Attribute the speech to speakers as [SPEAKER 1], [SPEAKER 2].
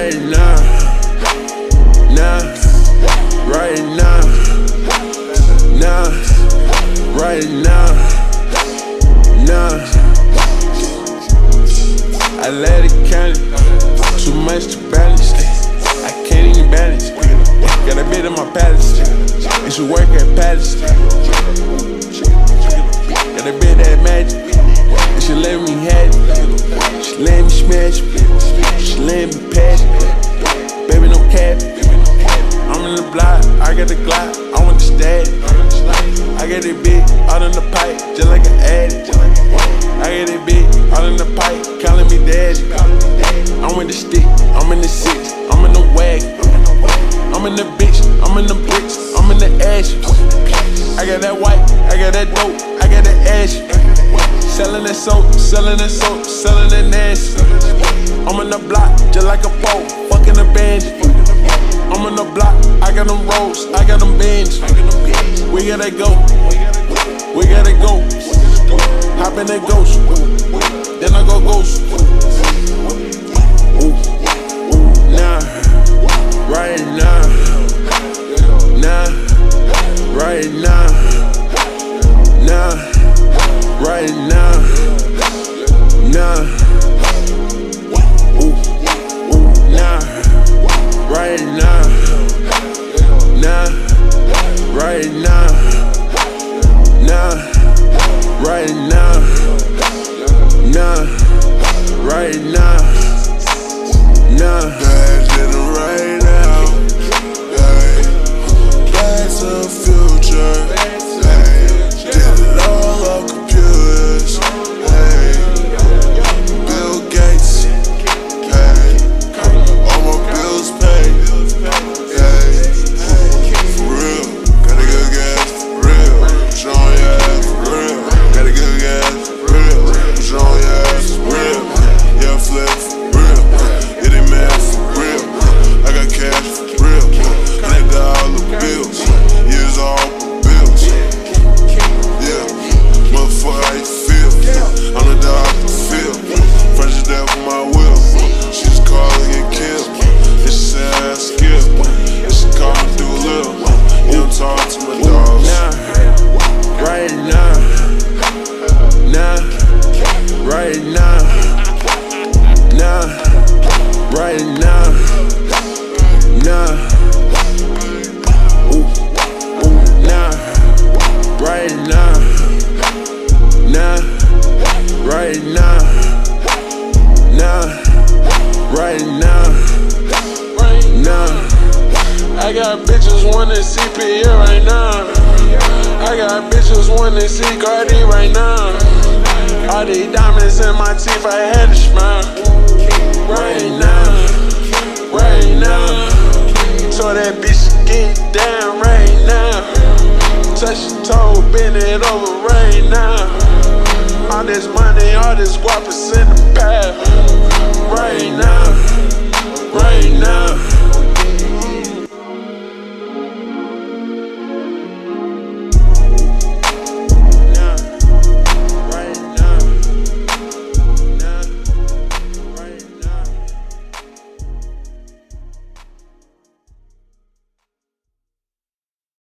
[SPEAKER 1] right now, now, right now, I let it count it, too much to balance. Eh. I can't even balance. Eh. Got a bit in my palace, eh. and she work at palace. Got a bit that magic, and she let me have it. She let me smash it, she let me pass it. Baby, no cap. I'm in the block, I got the Glock, I want the stat. I got it big, out in the pipe, just like an addict. In the stick, I'm in the six, I'm in the wagon. I'm in the bitch, I'm in the bricks, I'm in the ash. I got that white, I got that dope, I got that ash. Selling that soap, selling that soap, selling that nasty. I'm in the block, just like a pole, fucking a bandit. I'm in the block, I got them rolls, I got them bands. We gotta go, we gotta go. Hop in that ghost, I
[SPEAKER 2] got
[SPEAKER 1] bitches see Pierre right now. I got bitches wanna see Carti right now. All these diamonds in my teeth, I had to smile. Right now, right now. So that bitch get down right now. Touch your toe, bend it over right now. All this money, all this guap is in the.